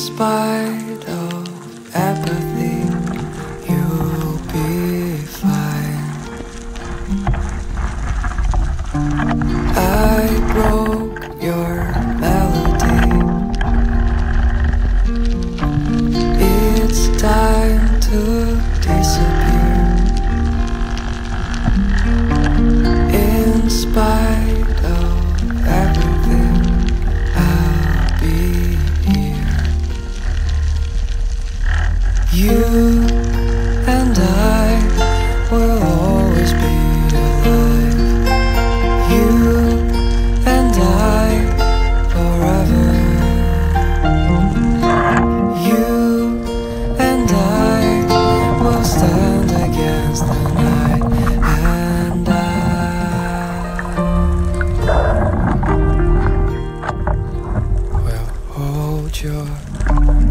spite of everything, you'll be fine. You and I will always be alive. You and I forever. You and I will stand against the night. And I will hold your.